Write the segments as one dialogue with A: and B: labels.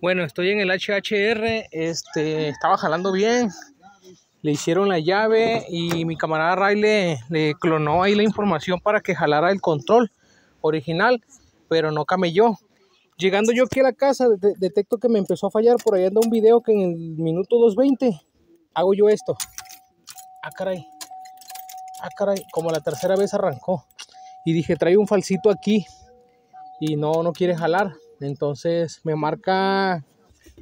A: Bueno, estoy en el HHR, este, estaba jalando bien, le hicieron la llave y mi camarada Ray le, clonó ahí la información para que jalara el control original, pero no camelló. Llegando yo aquí a la casa, detecto que me empezó a fallar, por ahí anda un video que en el minuto 2.20 hago yo esto. Ah, caray. Ah, caray, como la tercera vez arrancó. Y dije, trae un falsito aquí y no, no quiere jalar. Entonces me marca,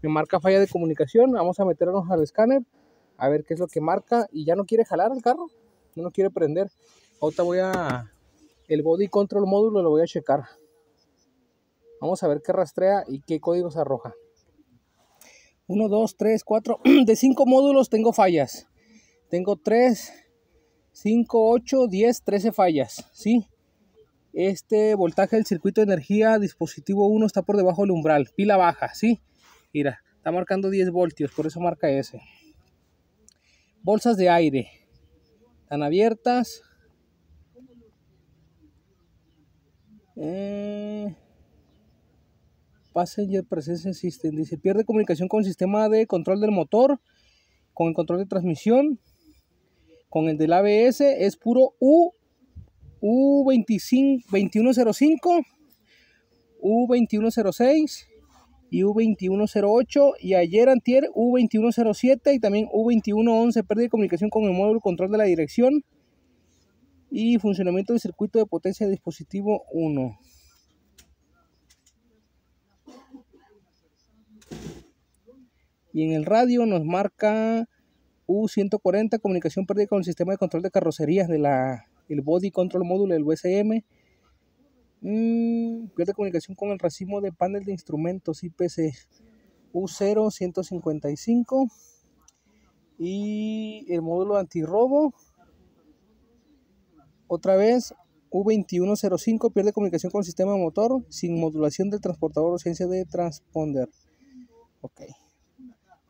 A: me marca falla de comunicación. Vamos a meternos al escáner a ver qué es lo que marca. Y ya no quiere jalar el carro, no lo quiere prender. Ahorita voy a, el body control módulo lo voy a checar. Vamos a ver qué rastrea y qué códigos arroja. 1, 2, 3, 4. De 5 módulos tengo fallas. Tengo 3, 5, 8, 10, 13 fallas. ¿Sí? Este voltaje del circuito de energía dispositivo 1 está por debajo del umbral. Pila baja, ¿sí? Mira, está marcando 10 voltios, por eso marca ese. Bolsas de aire. Están abiertas. Eh, passenger Presence System. Dice, pierde comunicación con el sistema de control del motor, con el control de transmisión, con el del ABS. Es puro U U2105, U2106 y U2108 y ayer antier U2107 y también U2111 pérdida de comunicación con el módulo control de la dirección y funcionamiento del circuito de potencia de dispositivo 1. Y en el radio nos marca U140 comunicación perdida con el sistema de control de carrocerías de la el Body Control Module, el USM. Mm, pierde comunicación con el racimo de panel de instrumentos IPC U0 155 y el módulo antirrobo. Otra vez U2105 pierde comunicación con el sistema de motor sin modulación del transportador o ciencia de transponder. Ok.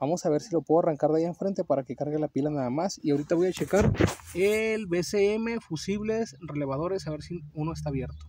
A: Vamos a ver si lo puedo arrancar de ahí enfrente para que cargue la pila nada más. Y ahorita voy a checar el BCM, fusibles, relevadores, a ver si uno está abierto.